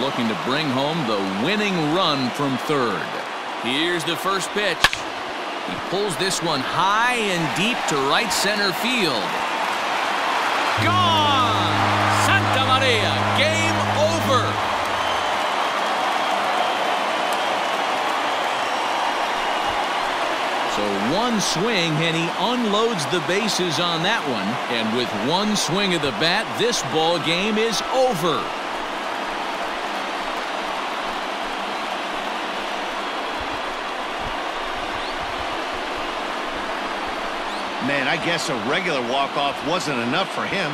Looking to bring home the winning run from third. Here's the first pitch. He pulls this one high and deep to right center field. Gone! Santa Maria, game over. So one swing and he unloads the bases on that one. And with one swing of the bat, this ball game is over. Man, I guess a regular walk-off wasn't enough for him.